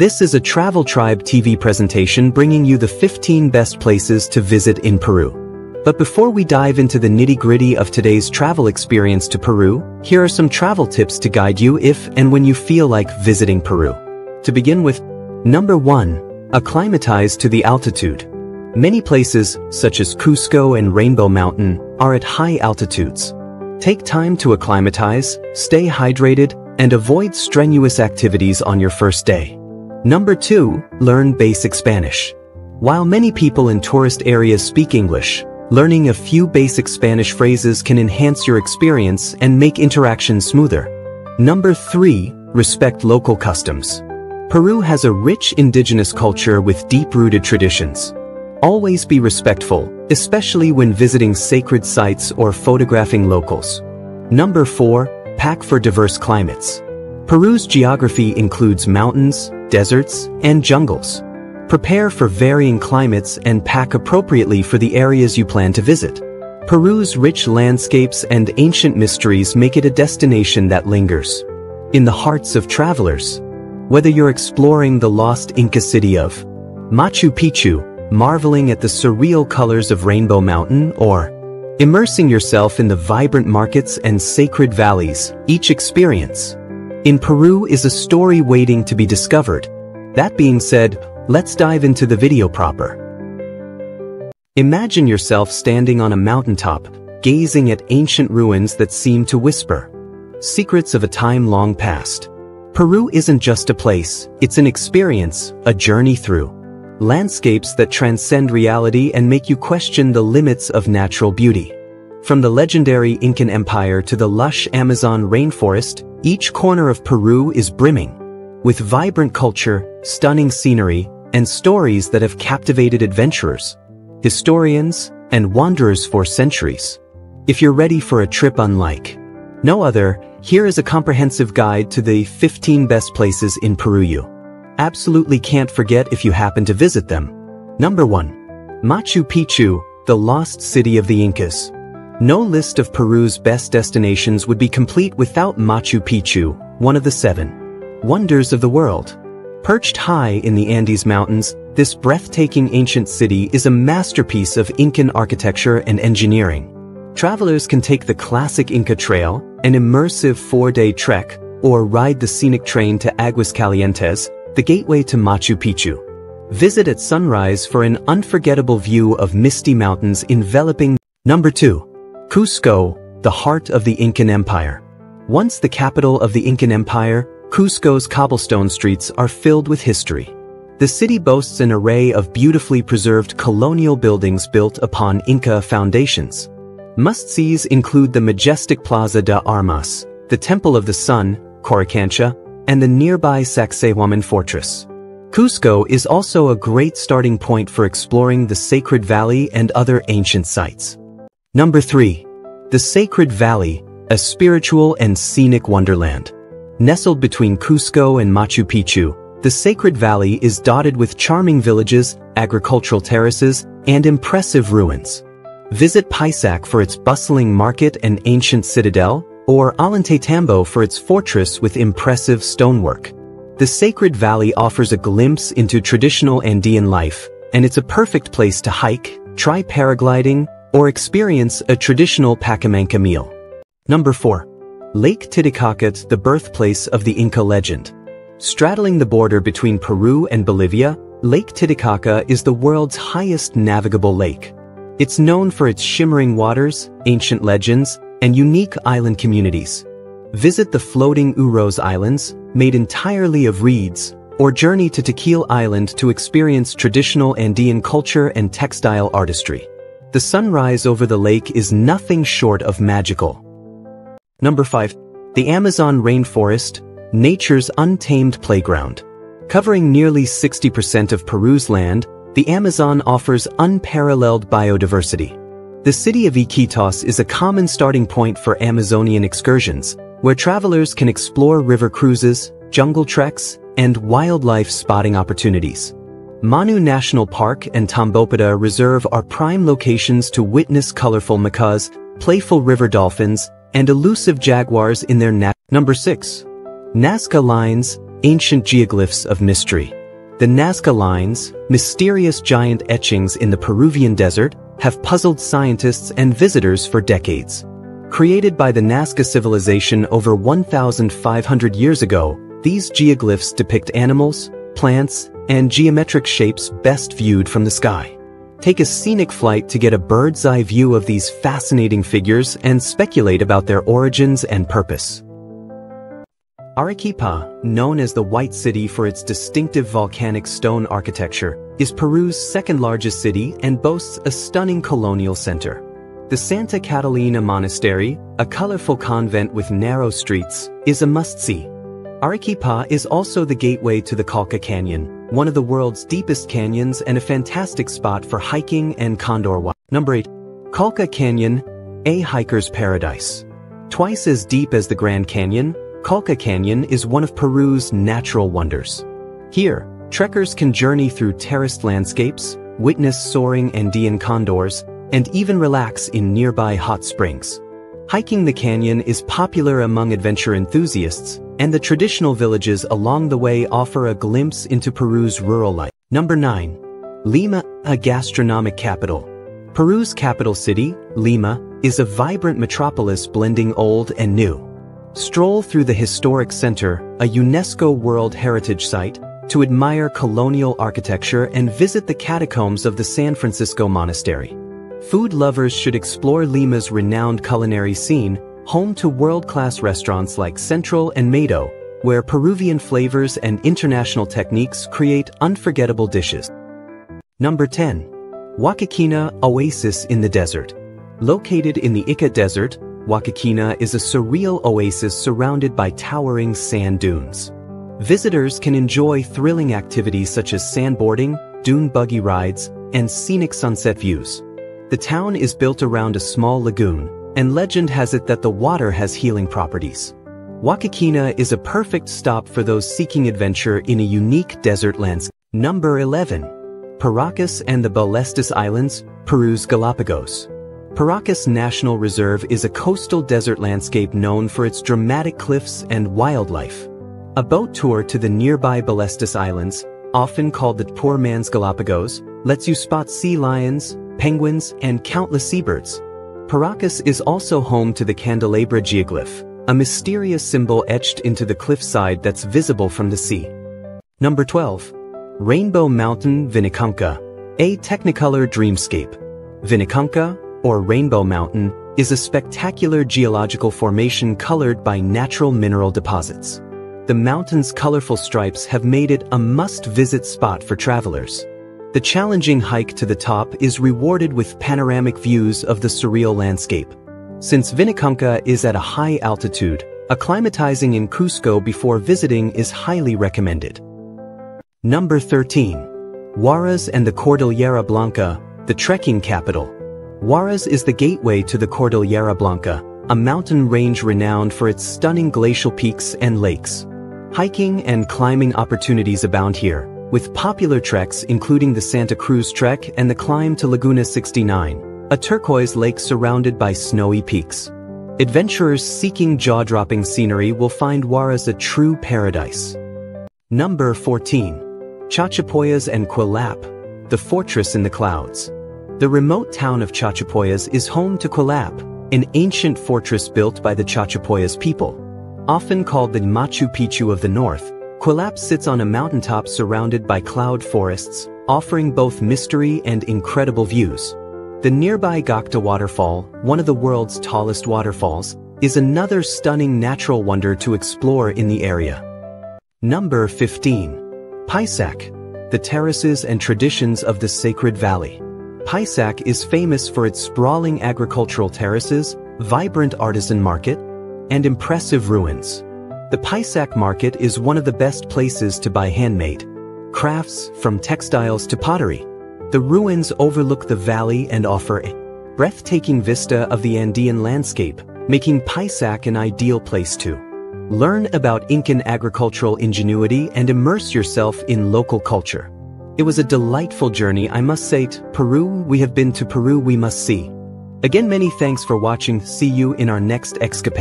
This is a Travel Tribe TV presentation bringing you the 15 best places to visit in Peru. But before we dive into the nitty-gritty of today's travel experience to Peru, here are some travel tips to guide you if and when you feel like visiting Peru. To begin with, number 1. Acclimatize to the altitude. Many places, such as Cusco and Rainbow Mountain, are at high altitudes. Take time to acclimatize, stay hydrated, and avoid strenuous activities on your first day. Number 2. Learn basic Spanish. While many people in tourist areas speak English, learning a few basic Spanish phrases can enhance your experience and make interaction smoother. Number 3. Respect local customs. Peru has a rich indigenous culture with deep-rooted traditions. Always be respectful, especially when visiting sacred sites or photographing locals. Number 4. Pack for diverse climates. Peru's geography includes mountains, deserts, and jungles. Prepare for varying climates and pack appropriately for the areas you plan to visit. Peru's rich landscapes and ancient mysteries make it a destination that lingers in the hearts of travelers. Whether you're exploring the lost Inca city of Machu Picchu, marveling at the surreal colors of Rainbow Mountain, or immersing yourself in the vibrant markets and sacred valleys, each experience in Peru is a story waiting to be discovered. That being said, let's dive into the video proper. Imagine yourself standing on a mountaintop, gazing at ancient ruins that seem to whisper. Secrets of a time long past. Peru isn't just a place, it's an experience, a journey through. Landscapes that transcend reality and make you question the limits of natural beauty. From the legendary Incan Empire to the lush Amazon rainforest, each corner of Peru is brimming with vibrant culture, stunning scenery, and stories that have captivated adventurers, historians, and wanderers for centuries. If you're ready for a trip unlike no other, here is a comprehensive guide to the 15 best places in Peru you absolutely can't forget if you happen to visit them. Number 1. Machu Picchu, the lost city of the Incas. No list of Peru's best destinations would be complete without Machu Picchu, one of the seven wonders of the world. Perched high in the Andes Mountains, this breathtaking ancient city is a masterpiece of Incan architecture and engineering. Travelers can take the classic Inca Trail, an immersive four-day trek, or ride the scenic train to Aguas Calientes, the gateway to Machu Picchu. Visit at sunrise for an unforgettable view of misty mountains enveloping Number 2. Cusco, the heart of the Incan Empire. Once the capital of the Incan Empire, Cusco's cobblestone streets are filled with history. The city boasts an array of beautifully preserved colonial buildings built upon Inca foundations. Must-sees include the majestic Plaza de Armas, the Temple of the Sun, Coricancha, and the nearby Sacsayhuaman Fortress. Cusco is also a great starting point for exploring the Sacred Valley and other ancient sites. Number 3. The Sacred Valley, a spiritual and scenic wonderland. Nestled between Cusco and Machu Picchu, the Sacred Valley is dotted with charming villages, agricultural terraces, and impressive ruins. Visit Pisac for its bustling market and ancient citadel, or Ollantaytambo for its fortress with impressive stonework. The Sacred Valley offers a glimpse into traditional Andean life, and it's a perfect place to hike, try paragliding, or experience a traditional Pachamanca meal. Number 4. Lake Titicaca, the birthplace of the Inca legend. Straddling the border between Peru and Bolivia, Lake Titicaca is the world's highest navigable lake. It's known for its shimmering waters, ancient legends, and unique island communities. Visit the floating Uros Islands, made entirely of reeds, or journey to Taquile Island to experience traditional Andean culture and textile artistry. The sunrise over the lake is nothing short of magical. Number 5. The Amazon Rainforest, nature's untamed playground. Covering nearly 60% of Peru's land, the Amazon offers unparalleled biodiversity. The city of Iquitos is a common starting point for Amazonian excursions, where travelers can explore river cruises, jungle treks, and wildlife spotting opportunities. Manu National Park and Tambopata Reserve are prime locations to witness colorful macaws, playful river dolphins, and elusive jaguars in their nat- Number 6. Nazca Lines, ancient geoglyphs of mystery. The Nazca lines, mysterious giant etchings in the Peruvian desert, have puzzled scientists and visitors for decades. Created by the Nazca civilization over 1,500 years ago, these geoglyphs depict animals, plants, and geometric shapes best viewed from the sky. Take a scenic flight to get a bird's eye view of these fascinating figures and speculate about their origins and purpose. Arequipa, known as the White City for its distinctive volcanic stone architecture, is Peru's second largest city and boasts a stunning colonial center. The Santa Catalina Monastery, a colorful convent with narrow streets, is a must-see. Arequipa is also the gateway to the Colca Canyon, one of the world's deepest canyons and a fantastic spot for hiking and condor walking. Number 8. Colca Canyon, a hiker's paradise. Twice as deep as the Grand Canyon, Colca Canyon is one of Peru's natural wonders. Here, trekkers can journey through terraced landscapes, witness soaring Andean condors, and even relax in nearby hot springs. Hiking the canyon is popular among adventure enthusiasts, and the traditional villages along the way offer a glimpse into Peru's rural life. Number 9. Lima, a gastronomic capital. Peru's capital city, Lima, is a vibrant metropolis blending old and new. Stroll through the historic center, a UNESCO World Heritage Site, to admire colonial architecture and visit the catacombs of the San Francisco Monastery. Food lovers should explore Lima's renowned culinary scene, home to world-class restaurants like Central and Maido, where Peruvian flavors and international techniques create unforgettable dishes. Number 10. Huacachina Oasis in the Desert. Located in the Ica Desert, Huacachina is a surreal oasis surrounded by towering sand dunes. Visitors can enjoy thrilling activities such as sandboarding, dune buggy rides, and scenic sunset views. The town is built around a small lagoon, and legend has it that the water has healing properties. Huacachina is a perfect stop for those seeking adventure in a unique desert landscape. Number 11. Paracas and the Ballestas Islands, Peru's Galapagos. Paracas National Reserve is a coastal desert landscape known for its dramatic cliffs and wildlife. A boat tour to the nearby Ballestas Islands, often called the poor man's Galapagos, lets you spot sea lions, penguins, and countless seabirds. Paracas is also home to the Candelabra geoglyph, a mysterious symbol etched into the cliffside that's visible from the sea. Number 12. Rainbow Mountain Vinicunca, a Technicolor Dreamscape. Vinicunca, or Rainbow Mountain, is a spectacular geological formation colored by natural mineral deposits. The mountain's colorful stripes have made it a must-visit spot for travelers. The challenging hike to the top is rewarded with panoramic views of the surreal landscape. Since Vinicunca is at a high altitude, acclimatizing in Cusco before visiting is highly recommended. Number 13. Huaraz and the Cordillera Blanca, the trekking capital. Huaraz is the gateway to the Cordillera Blanca, a mountain range renowned for its stunning glacial peaks and lakes. Hiking and climbing opportunities abound here, with popular treks including the Santa Cruz Trek and the climb to Laguna 69, a turquoise lake surrounded by snowy peaks. Adventurers seeking jaw-dropping scenery will find Huaraz a true paradise. Number 14. Chachapoyas and Kuelap, the fortress in the clouds. The remote town of Chachapoyas is home to Kuelap, an ancient fortress built by the Chachapoyas people. Often called the Machu Picchu of the North, Kuelap sits on a mountaintop surrounded by cloud forests, offering both mystery and incredible views. The nearby Gocta waterfall, one of the world's tallest waterfalls, is another stunning natural wonder to explore in the area. Number 15. Pisac, the terraces and traditions of the Sacred Valley. Pisac is famous for its sprawling agricultural terraces, vibrant artisan market, and impressive ruins. The Pisac market is one of the best places to buy handmade crafts from textiles to pottery. The ruins overlook the valley and offer a breathtaking vista of the Andean landscape, making Pisac an ideal place to learn about Incan agricultural ingenuity and immerse yourself in local culture. It was a delightful journey, I must say. Peru, we have been to Peru, we must see. Again, many thanks for watching. See you in our next escapade.